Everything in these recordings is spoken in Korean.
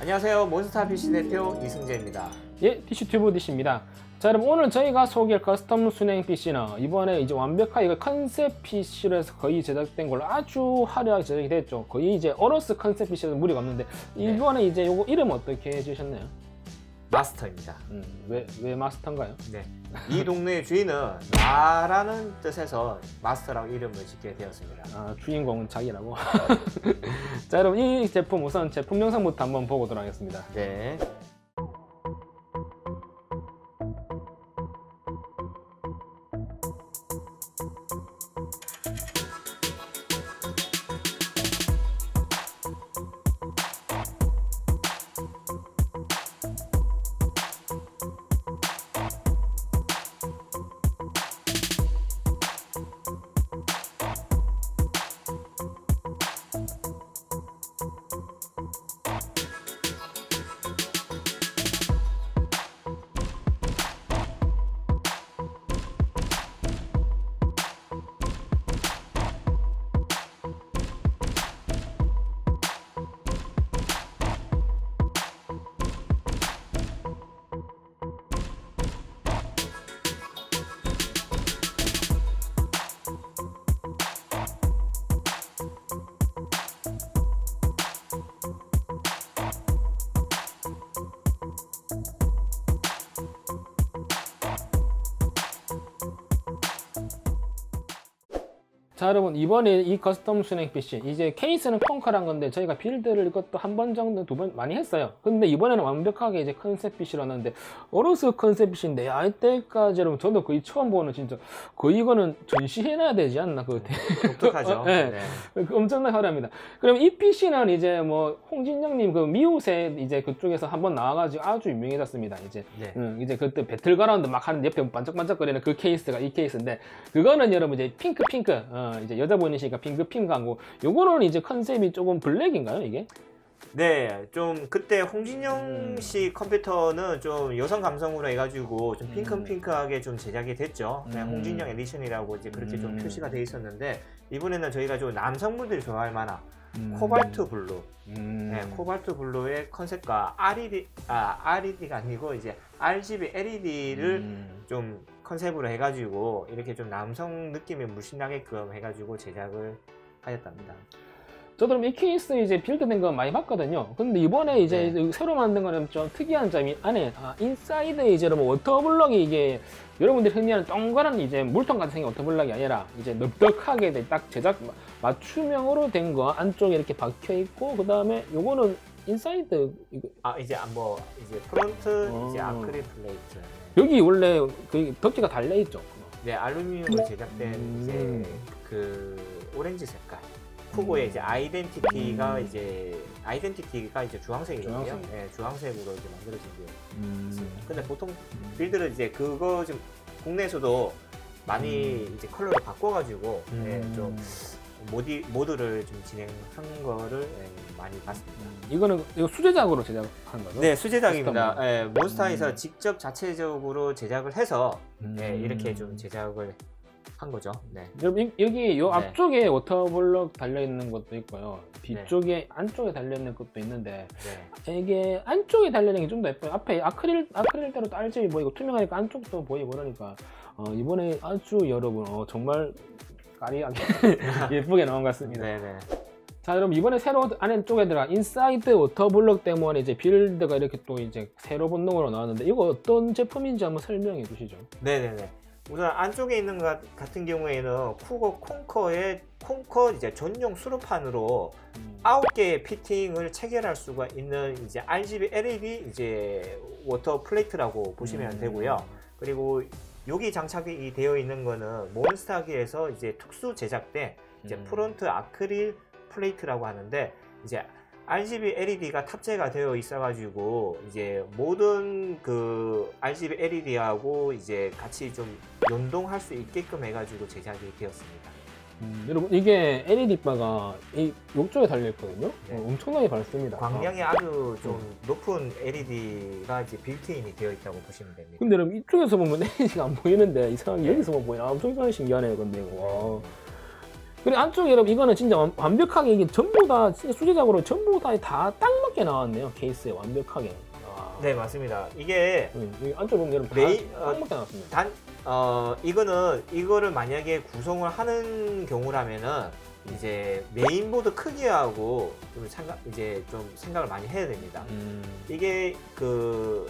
안녕하세요. 몬스타 PC 대표 이승재입니다. 예, 티슈튜브 디시입니다. 자, 여러분 오늘 저희가 소개할 custom 수냉 PC는 이번에 이제 완벽하게 이거 컨셉 PC로 해서 거의 제작된 걸로 아주 화려하게 제작이 됐죠. 거의 이제 AORUS 컨셉 PC도 무리가 없는데 이번에 이제 요거 이름 어떻게 해주셨나요? 마스터입니다. 음, 왜, 왜 마스터인가요? 네. 이 동네의 주인은 나라는 뜻에서 마스터라고 이름을 짓게 되었습니다. 아, 주인공은 자기라고. 자, 여러분 이 제품 우선 제품 영상부터 한번 보고 들어가겠습니다. 네. 자 여러분 이번에 이 custom 수냉 PC 이제 케이스는 Conquer란 건데 저희가 build를 이것도 한 번 정도 두 번 많이 했어요 근데 이번에는 완벽하게 이제 컨셉 PC로 하는데 AORUS 컨셉 PC인데 야 이때까지 여러분 저도 거의 처음 보는 진짜 거의 이거는 전시해놔야 되지 않나 그거 독특하죠. 네. 네. 엄청나게 화려합니다 그럼 이 PC는 이제 뭐 홍진영님 그 미우새 이제 그쪽에서 한번 나와가지고 아주 유명해졌습니다 이제 네. 음, 이제 그때 배틀그라운드 막 하는 옆에 반짝반짝거리는 그 케이스가 이 케이스인데 그거는 여러분 이제 핑크 핑크 어, 이제 여자분이시니까 핑크 핑크하고 요거는 이제 컨셉이 조금 블랙인가요 이게? 네, 좀 그때 홍진영 음. 씨 컴퓨터는 좀 여성 감성으로 해가지고 좀 음. 핑크핑크하게 좀 제작이 됐죠. 네, 음. 홍진영 edition이라고 이제 그렇게 좀 음. 표시가 돼 있었는데 이번에는 저희가 좀 남성분들이 좋아할 만한 음. 코발트 블루, 음. 네, 코발트 블루의 컨셉과 RED, 아 RED가 아니고 이제 RGB LED를 음. 좀 컨셉으로 해가지고 이렇게 좀 남성 느낌이 물씬 나게끔 해가지고 제작을 하였답니다. 저도 그럼 이 케이스 이제 build된 거 많이 봤거든요. 근데 이번에 이제 네. 새로 만든 거는 좀 특이한 점이 안에 아, inside 이제 여러분 water block이 이게 여러분들이 흔히 하는 동그란 이제 물통 같은 생긴 water block이 아니라 이제 넓적하게 돼, 딱 제작 마- 맞춤형으로 된 거 안쪽에 이렇게 박혀 있고 그 다음에 요거는 inside 이거 아 이제 안뭐 이제 front 어. 이제 아크릴 plate. 여기 원래 그 덕지가 달려 있죠. 네, 알루미늄으로 제작된 음. 이제 그 오렌지 색깔. 후보에 음. 이제 identity가 음. 이제 identity가 이제 주황색이거든요. 주황색. 네, 주황색으로 이제 만들어진 게 음. 근데 보통 build를 이제 그거 좀 국내에서도 많이 이제 컬러를 바꿔가지고 네, 음. 좀 모디 모드를 좀 진행한 거를 네, 많이 봤습니다. 이거는 이거 수제작으로 제작한 거죠? 네, 수제작입니다. custom으로. 네, 몬스타에서 음. 직접 자체적으로 제작을 해서 네, 음. 이렇게 좀 제작을 한 거죠. 네. 여러분 이- 여기 요 네. 앞쪽에 water block 달려 있는 것도 있고요. 뒤쪽에 안쪽에 달려 있는 것도 있는데 네. 이게 안쪽에 달려 있는 게 좀 더 예뻐요. 앞에 아크릴 아크릴대로 딸집이 보이고 투명하니까 안쪽도 보이고 그러니까 어, 이번에 아주 여러분 어, 정말 까리하게 예쁘게 나온 것 같습니다. 네네. 자 여러분 이번에 새로 안쪽에 들어간 inside water block 때문에 이제 build가 이렇게 또 이제 새로 본능으로 나왔는데 이거 어떤 제품인지 한번 설명해 주시죠. 네네네. 우선 안쪽에 있는 것 같은 경우에는 쿠거 콩커의 콩커 이제 전용 수로판으로 아홉 개의 fitting을 체결할 수가 있는 이제 RGB LED 이제 water plate라고 보시면 음. 되고요. 그리고 여기 장착이 되어 있는 거는 몬스타에서 이제 특수 제작된 이제 음. front 아크릴 plate라고 하는데 이제 RGB LED가 탑재가 되어 있어가지고 이제 모든 그 RGB LED하고 이제 같이 좀 연동할 수 있게끔 해가지고 제작이 되었습니다. 음, 여러분 이게 LED 바가 이 이쪽에 달려 있거든요. 네. 어, 엄청나게 밝습니다. 광량이 아주 좀 높은 LED가 이제 빌트인이 되어 있다고 보시면 됩니다. 근데 여러분 이쪽에서 보면 LED가 안 보이는데 이상하게 여기서만 보이나 엄청 신기하네요. 근데. 와. 그리고 안쪽에 여러분 이거는 진짜 완, 완벽하게 이게 전부 다 진짜 수제작으로 전부 다 다 딱 맞게 나왔네요 케이스에 완벽하게. 아. 네 맞습니다. 이게 음, 이 안쪽 보면 여러분 다 딱 맞게 나왔습니다. 단 어 이거는 이거를 만약에 구성을 하는 경우라면은 이제 메인보드 크기하고 좀 생각 이제 좀 생각을 많이 해야 됩니다. 음. 이게 그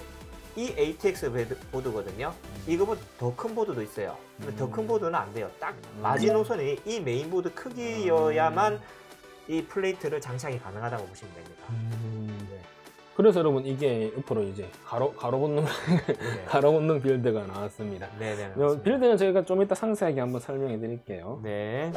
이 ATX 보드거든요. 이거보다 더 큰 보드도 있어요. 음. 더 큰 보드는 안 돼요. 딱 음. 마지노선이 이 메인보드 크기여야만 이 plate를 장착이 가능하다고 보시면 됩니다. 음. 네. 그래서 여러분 이게 옆으로 이제 가로 가로 걷는 네. 가로 걷는 build가 나왔습니다. 네네. 요 맞습니다. build는 저희가 좀 이따 상세하게 한번 설명해 드릴게요. 네.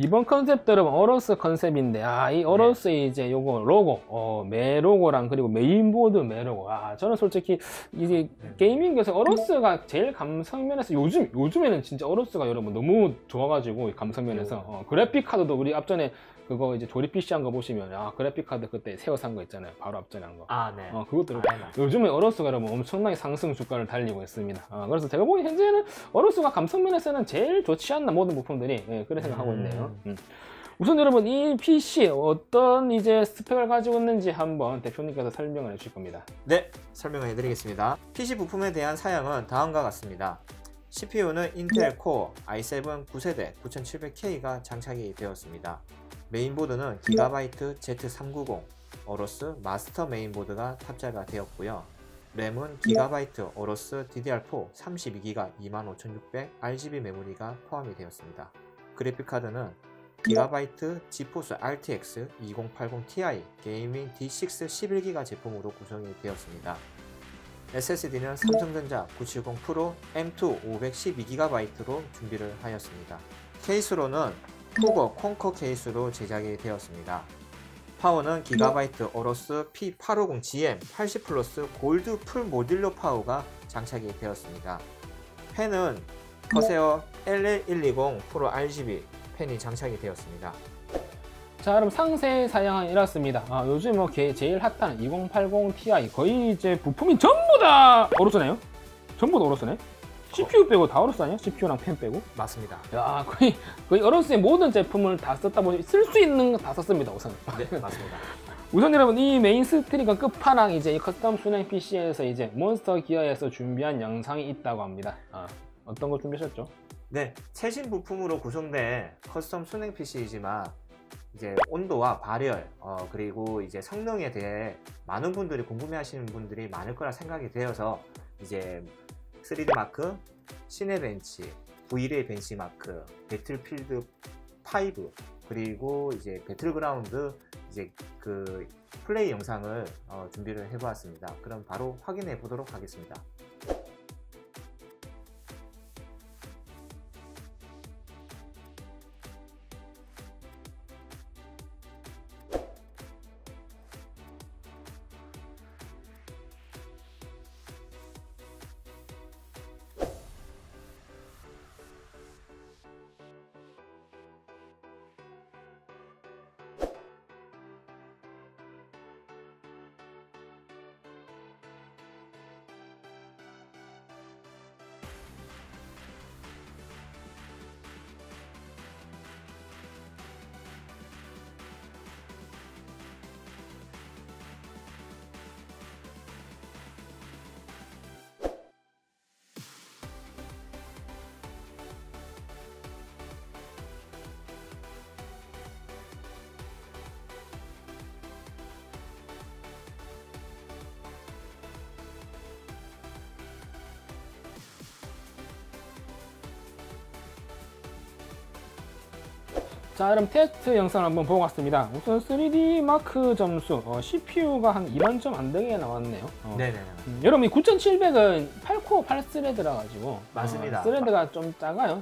이번 컨셉도 여러분 AORUS 컨셉인데 아 이 AORUS의 이제 요거 로고 어, 매 로고랑 그리고 메인보드 매 로고 아 저는 솔직히 이제 네. gaming에서 AORUS가 제일 감성 면에서 요즘 요즘에는 진짜 AORUS가 여러분 너무 좋아가지고 감성 면에서 네. 어, 그래픽 카드도 우리 앞전에 그거 이제 조립 PC 한 거 보시면 아 그래픽 카드 그때 새어 산 거 있잖아요 바로 앞전에 한 거. 아 네. 어, 그것들을 아, 네. 요즘에 어로스가 여러분 엄청나게 상승 주가를 달리고 있습니다. 아, 그래서 제가 보기 현재는 어로스가 감성 면에서는 제일 좋지 않나 모든 부품들이 예, 그래 생각하고 음. 있네요. 음. 우선 여러분 이 PC 어떤 이제 스펙을 가지고 있는지 한번 대표님께서 설명을 해주실 겁니다. 네, 설명을 해드리겠습니다. PC 부품에 대한 사양은 다음과 같습니다. CPU는 인텔 코어 i7 9세대 9700K가 장착이 되었습니다. 메인보드는 GIGABYTE Z390 AORUS Master 메인보드가 탑재가 되었고요. 램은 GIGABYTE AORUS DDR4 32기가 25600 RGB 메모리가 포함이 되었습니다. 그래픽카드는 GIGABYTE GeForce RTX 2080 Ti Gaming D6 11기가 제품으로 구성이 되었습니다. SSD는 삼성전자 970 Pro M2 512GB로 준비를 하였습니다. 케이스로는 Cougar Conquer 케이스로 제작이 되었습니다. 파워는 GIGABYTE AORUS P850GM 80 Plus Gold full modular 파워가 장착이 되었습니다. 팬은 Corsair LL120 Pro RGB 팬이 장착이 되었습니다. 자 그럼 상세 사양은 이렇습니다. 아, 요즘 뭐 게- 제일 핫한 2080 Ti 거의 이제 부품이 전부 다 AORUS네요. 전부 다 AORUS네. CPU 빼고 다 AORUS 아니야? CPU랑 팬 빼고? 맞습니다. 야 거의 거의 AORUS의 모든 제품을 다 썼다 보니 쓸 수 있는 거 다 썼습니다 우선. 네, 맞습니다. 우선 여러분 이 mainstream급 끝판왕 이제 이 custom 수냉 PC에서 이제 Monster Gear에서 준비한 영상이 있다고 합니다. 아, 어떤 거 준비하셨죠? 네, 최신 부품으로 구성된 custom 수냉 PC이지만 이제 온도와 발열 어, 그리고 이제 성능에 대해 많은 분들이 궁금해하시는 분들이 많을 거라 생각이 되어서 이제 3DMark, Cinebench, V-Ray benchmark, Battlefield 5 그리고 이제 배틀그라운드 이제 그 플레이 영상을 어, 준비를 해보았습니다. 그럼 바로 확인해 보도록 하겠습니다. 자 그럼 테스트 영상을 한번 보고 왔습니다. 우선 3DMark 점수 어, CPU가 한 2만 점 안 되게 나왔네요. 어. 네네. 음, 여러분 이 9700은 8코어 8thread라 가지고 맞습니다. 어, thread가 좀 작아요.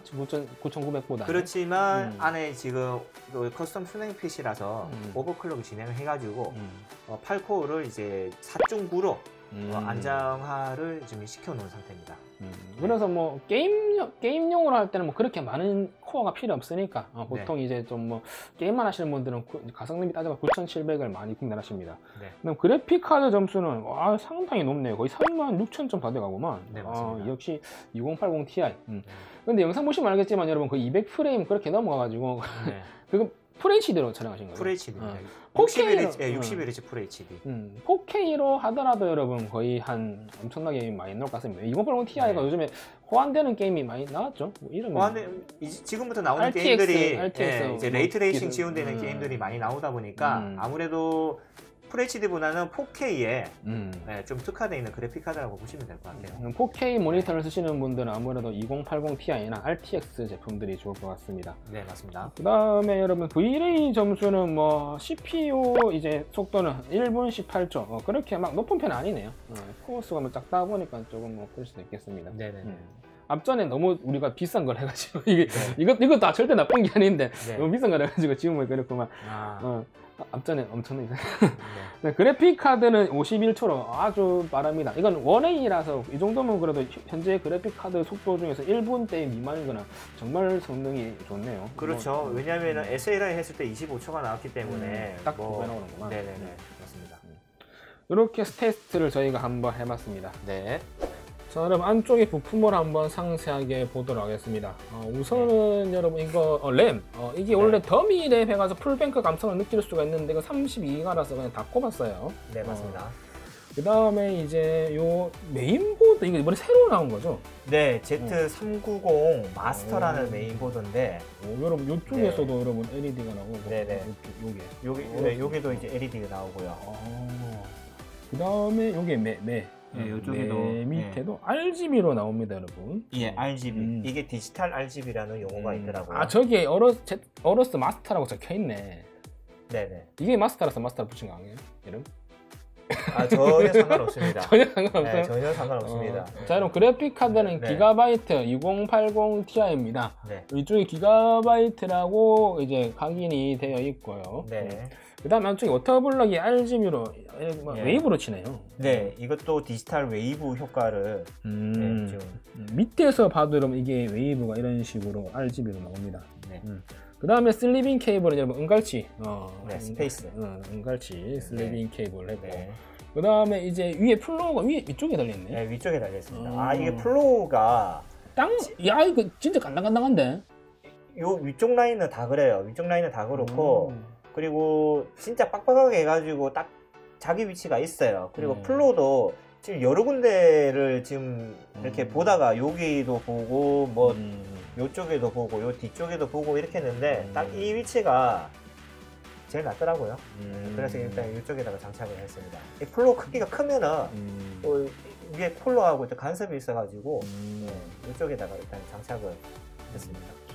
9900보다. 그렇지만 음. 안에 지금 그 custom PC라서 음. overclock 진행을 해가지고 음. 어, 8코어를 이제 4.9로 음. 어, 안정화를 지금 시켜놓은 상태입니다. 음, 그래서 뭐 게임 게임용으로 할 때는 뭐 그렇게 많은 코어가 필요 없으니까 어, 네. 보통 이제 좀 뭐 게임만 하시는 분들은 구- 가성비 따져봐 9,700을 많이 구매하십니다. 네. 그럼 그래픽 카드 점수는 와, 상당히 높네요. 거의 36,000점 다 돼가고만. 네, 아. 역시 2080 Ti. 음. 네. 근데 영상 보시면 알겠지만 여러분 거의 200 프레임 그렇게 넘어가가지고 네. 그거 FHD로 촬영하신 거예요. FHD입니다. 어. 61Hz, 4K 예, 로. 61Hz FHD. 음, 4K로 하더라도 여러분 거의 한 엄청나게 많이 나올 것 같습니다. 2080 Ti가 네. 요즘에 호환되는 게임이 많이 나왔죠. 뭐 근데 이제 지금부터 나오는 RTX, 게임들이 RTX 예, 이제 뭐 ray tracing 지원되는 음. 게임들이 많이 나오다 보니까 음. 아무래도 FHD보다는 4K에 음. 좀 특화되어 있는 그래픽 카드라고 보시면 될 것 같아요. 4K 모니터를 쓰시는 분들은 아무래도 2080 Ti나 RTX 제품들이 좋을 것 같습니다. 네, 맞습니다. 그 다음에 여러분 V-Ray 점수는 뭐 CPU 이제 속도는 1분 18초 어, 그렇게 막 높은 편은 아니네요. 어, 코어 수가 뭐 작다 보니까 조금 뭐 그럴 수도 있겠습니다. 네네. 음. 앞전에 너무 우리가 비싼 걸 해가지고 이게 네. 이것 이것도 다 절대 나쁜 게 아닌데 네. 너무 비싼 걸 해가지고 지금 뭐 그렇구만. 아, 어, 앞전에 엄청나게 네. 네, 그래픽 카드는 51초로 아주 빠릅니다. 이건 1A라서 이 정도면 그래도 현재 그래픽 카드 속도 중에서 1분대 미만이거나 정말 성능이 좋네요. 그렇죠. 뭐, 왜냐하면 SLI 했을 때 25초가 나왔기 때문에 음, 딱 뭐- 그거 나오는구나. 네네네. 맞습니다. 이렇게 테스트를 저희가 한번 해봤습니다. 네. 자, 여러분 안쪽의 부품을 한번 상세하게 보도록 하겠습니다. 어, 우선은 여러분 이거 어, 램 어, 이게 원래 더미 램 해가지고 full bank 감성을 느낄 수가 있는데 이거 32기가라서 그냥 다 꼽았어요. 네, 맞습니다. 그 다음에 이제 요 메인보드 이거 이번에 새로 나온 거죠? 네, Z390 Master라는 오. 메인보드인데 어, 여러분 요쪽에서도 여러분 LED가 나오고 네네. 요쪽, 요게 어. 네, 여기도 이제 LED가 나오고요. 그 다음에 요게 매, 매. 네, 요쪽에도, 매 밑에도 RGB로 나옵니다 여러분 예, RGB. 음. 이게 디지털 RGB라는 용어가 음. 있더라고요. 아 저기에 어러스, 제- 어러스 마스터라고 적혀 있네 네 네. 이게 마스터라서 마스터 붙인 거 아니에요? 이름? 아 전혀 상관없습니다. 전혀 상관없어요? 네, 전혀 상관없습니다. 어, 자 여러분 그래픽 카드는 네. 기가바이트 2080 Ti입니다 네. 이쪽에 기가바이트라고 이제 각인이 되어 있고요 네. 그 다음에 안쪽에 water block이 RGB로 뭐 예. wave로 치네요 네, 이것도 디지털 웨이브 효과를 음, 네, 지금 음, 밑에서 봐도 여러분 이게 wave가 이런 식으로 RGB로 나옵니다 네. 그 다음에 sleeving 케이블은 여러분 은갈치 어, 네, 스페이스. 응, 은갈치 sleeving 케이블 했고 네. 그 다음에 이제 위에 flow가 위에 위쪽에 달려있네 네, 위쪽에 달려 있습니다. 어. 아, 이게 flow가 땅, 야 이거 진짜 간당간당한데 요 위쪽 라인은 다 그래요. 위쪽 라인은 다 그렇고 음. 그리고 진짜 빡빡하게 해가지고 딱 자기 위치가 있어요. 그리고 음. flow도 지금 여러 군데를 지금 이렇게 음. 보다가 여기도 보고 뭐 음. 요쪽에도 보고 요 뒤쪽에도 보고 이렇게 했는데 음. 딱이 위치가 제일 낫더라고요. 음. 그래서 일단 이쪽에다가 장착을 했습니다. 이 flow 크기가 크면은 음. 또 위에 쿨러하고 또 간섭이 있어가지고 음. 네, 이쪽에다가 일단 장착을 했습니다.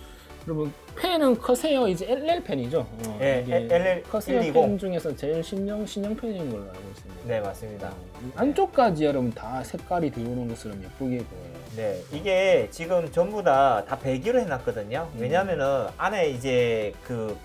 여러분 펜은 커세어 이제 LL 펜이죠. 어, 예, LL 커세어 120. 펜 중에서 제일 신형 신형 펜인 걸로 알고 있습니다. 네 맞습니다. 어, 이 안쪽까지 여러분 다 색깔이 들어오는 것처럼 예쁘게 보여요. 네, 이게 지금 전부 다, 다 배기로 해놨거든요. 음. 왜냐면은 안에 이제 그,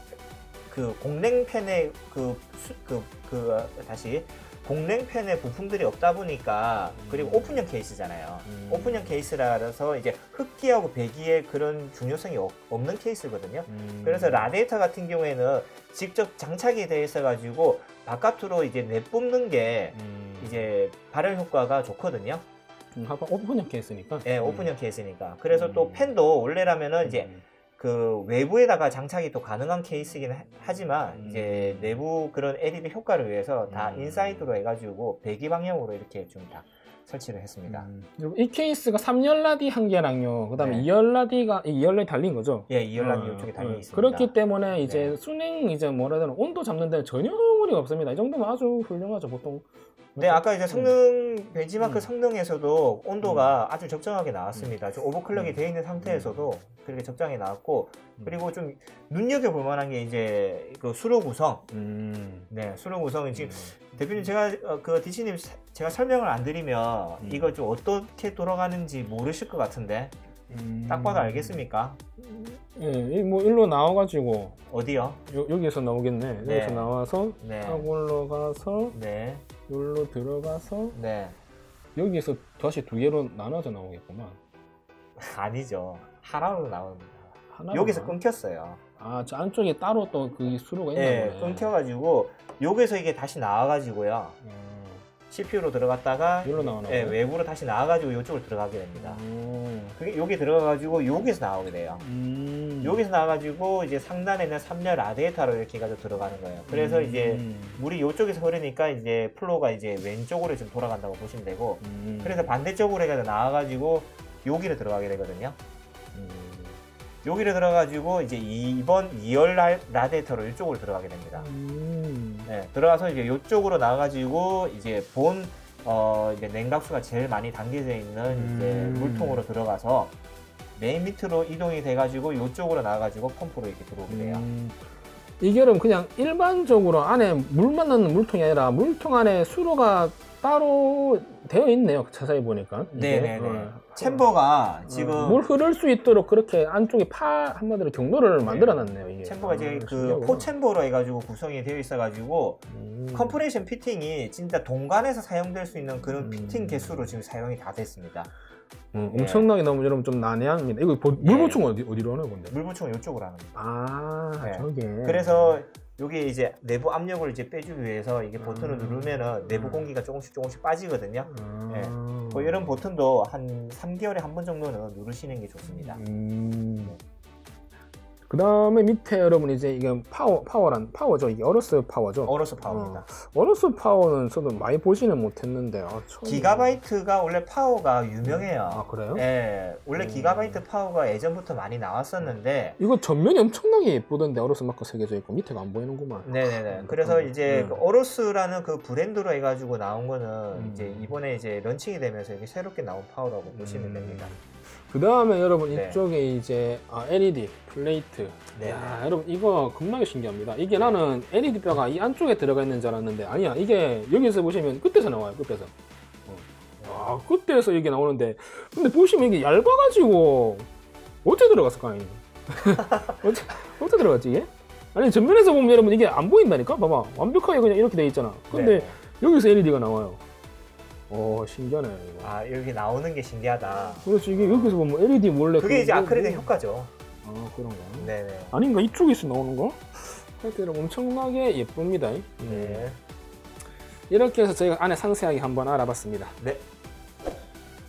그 공랭팬의 그, 수, 그, 그, 다시, 공랭팬의 부품들이 없다 보니까, 그리고 음. 오픈형 케이스잖아요. 음. 오픈형 케이스라서 이제 흡기하고 배기의 그런 중요성이 없- 없는 케이스거든요. 음. 그래서 라디에이터 같은 경우에는 직접 장착이 돼 있어 가지고, 바깥으로 이제 내뿜는 게 음. 이제 발열 효과가 좋거든요. 음, 오픈형 케이스니까. 예, 오픈형 케이스니까. 그래서 또 음. 팬도 원래라면은 이제 음. 그 외부에다가 장착이 또 가능한 케이스긴 하- 하지만 음. 이제 내부 그런 LED 효과를 위해서 다 음. inside로 해가지고 배기 방향으로 이렇게 좀 다 설치를 했습니다. 음. 이 케이스가 3열 라디 한 개랑요. 그다음에 네. 2열 라디가 2열 라디 달린 거죠. 예, 이열 라디 어, 이쪽에 달려 어, 있습니다. 그렇기 때문에 이제 네. 수냉 이제 뭐라 해야 되나 온도 잡는 데는 전혀 무리가 없습니다. 이 정도면 아주 훌륭하죠 보통. 네, 아까 이제 성능 벤치마크 음. 성능에서도 온도가 아주 적정하게 나왔습니다. 좀 오버클럭이 음. 되어 있는 상태에서도 그렇게 적정하게 나왔고 음. 그리고 좀 눈여겨 볼 만한 게 이제 그 수로 구성. 음. 네, 수로 구성은 지금 대표님 제가 어, 그 디치님 사- 제가 설명을 안 드리면 음. 이거 좀 어떻게 돌아가는지 모르실 것 같은데 음. 딱 봐도 알겠습니까? 예, 이뭐 일로 나와가지고 어디요? 요, 여기에서 나오겠네. 네. 여기서 나와서 네, 타고 올라가서 네, 여기로 들어가서 네. 여기에서 다시 두 개로 나눠져 나오겠구만. 아니죠. 하나로 나옵니다. 하나로만? 여기서 끊겼어요. 아, 저 안쪽에 따로 또 그 수로가 있나 예, 보네. 끊겨가지고 여기서 이게 다시 나와가지고요. 음, CPU로 들어갔다가 여기로 나오나 예, 보네. 외부로 다시 나와가지고 이쪽으로 들어가게 됩니다. 음. 그게 여기 들어가가지고 여기서 나오게 돼요. 음. 여기서 나와가지고 이제 상단에 있는 3열 라디에이터로 이렇게 해가지고 들어가는 거예요. 그래서 이제 음. 물이 이쪽에서 흐르니까 이제 플로가 이제 왼쪽으로 지금 돌아간다고 보시면 되고 음. 그래서 반대쪽으로 해가지고 나와가지고 여기로 들어가게 되거든요. 음. 여기로 들어가지고 이제 2번 2열 라- 라디에이터로 이쪽으로 들어가게 됩니다. 음. 네, 들어가서 이제 이쪽으로 나가지고 이제 본 어, 이제 냉각수가 제일 많이 담겨져 있는 이제 음. 물통으로 들어가서 맨 밑으로 이동이 돼가지고 이쪽으로 나가지고 펌프로 이렇게 들어오게 돼요. 음. 그럼 그냥 일반적으로 안에 물만 넣는 물통이 아니라 물통 안에 수로가 따로 되어 있네요. 자세히 보니까. 네네네. 어. chamber가 어, 지금 물 흐를 수 있도록 그렇게 안쪽에 파 한마디로 경로를 만들어 놨네요. 이게. chamber가 이제 아, 그 신기하구나. four chamber로 해가지고 구성이 되어 있어가지고 음. compression fitting이 진짜 동관에서 사용될 수 있는 그런 음. 피팅 개수로 지금 사용이 다 됐습니다. 음, 예. 엄청나게 너무 여러분 좀 난해합니다. 이거 보- 물 예. 보충 어디 어디로 하는 건데? 물 보충은 이쪽으로 하는 겁니다. 아 네. 저게. 그래서 여기 이제 내부 압력을 이제 빼주기 위해서 이게 버튼을 음. 누르면은 내부 음. 공기가 조금씩 조금씩 빠지거든요. 아. 예. 뭐 이런 버튼도 한 3개월에 한 번 정도는 누르시는 게 좋습니다. 음. 그 다음에 밑에 여러분 이제 이게 파워 파워란 파워죠. 이게 AORUS 파워죠. AORUS 파워입니다. AORUS 파워는 저도 많이 보지는 못했는데 아, 처음 Gigabyte가 원래 파워가 유명해요. 아 그래요? 예, 원래 음. 기가바이트 파워가 예전부터 많이 나왔었는데, 이거 전면이 엄청나게 예쁘던데 AORUS 마크 새겨져 있고 밑에가 안 보이는구만. 네네네. 그래서 이제 음. 그 AORUS라는 그 브랜드로 해가지고 나온 거는 음. 이제 이번에 이제 런칭이 되면서 이게 새롭게 나온 파워라고 보시면 됩니다. 그 다음에 여러분 네. 이쪽에 이제 아, LED plate. 네. 야, 여러분 이거 겁나게 신기합니다. 이게 나는 LED 바가 이 안쪽에 들어가 있는 줄 알았는데 아니야. 이게 여기서 보시면 끝에서 나와요. 끝에서. 어. 아, 끝에서 이게 나오는데 근데 보시면 이게 얇아가지고 어떻게 들어갔을까? 이? 어떻게 어떻게 들어갔지 이게? 아니 전면에서 보면 여러분 이게 안 보인다니까. 봐봐 완벽하게 그냥 이렇게 돼 있잖아. 근데 네. 여기서 LED가 나와요. 오 신기하네 이거. 아, 여기 나오는 게 신기하다. 그렇지 이게 여기서 보면 LED 몰래 그게 이제 그- 아크릴의 뭐- 효과죠. 아 그런가? 네네. 아닌가 이쪽에서 나오는 거? 하여튼 엄청나게 예쁩니다. 음. 네. 이렇게 해서 저희가 안에 상세하게 한번 알아봤습니다. 네.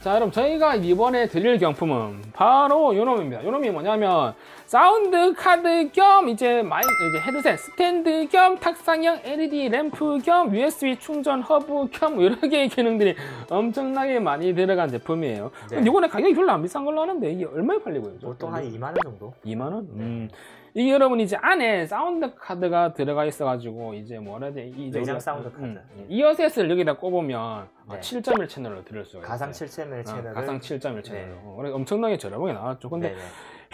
자, 여러분 저희가 이번에 드릴 경품은 바로 요놈입니다. 요놈이 뭐냐면 사운드 카드 겸 이제 마이 이제 헤드셋 스탠드 겸 탁상형 LED 램프 겸 USB 충전 허브 겸 여러 개의 기능들이 엄청나게 많이 들어간 제품이에요. 네. 이번에 가격이 별로 안 비싼 걸로 아는데 이게 얼마에 팔리고 있죠? 보통 한 2만 원 정도? 2만 원? 네. 음. 이게 여러분 이제 안에 사운드 카드가 들어가 있어가지고 이제 뭐라 해야 돼? 이제 내장 사운드 카드. 음, 예. 이어셋을 여기다 꼽으면 네. 7.1 채널로 들을 수가 있어요. 가상 7채널 어, 채널을 가상 7.1 채널로. 네. 어, 엄청나게 저렴하게 나왔죠. 근데 네네.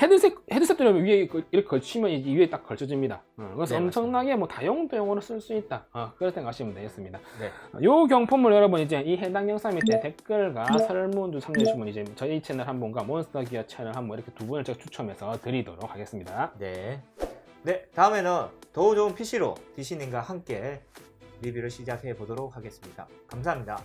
헤드셋 헤드셋도 여러분 위에 그- 이렇게 걸치면 이제 위에 딱 걸쳐집니다. 어, 그래서 네, 엄청나게 뭐 다용도용으로 쓸 수 있다. 어, 그렇게 생각하시면 되겠습니다. 네. 요 경품을 여러분 이제 이 해당 영상 밑에 댓글과 설문 좀 참여해주시면 이제 저희 채널 한 분과 몬스터 기어 채널 한 분 이렇게 두 분을 제가 추첨해서 드리도록 하겠습니다. 네. 네, 다음에는 더 좋은 PC로 디시님과 함께 리뷰를 시작해 보도록 하겠습니다. 감사합니다.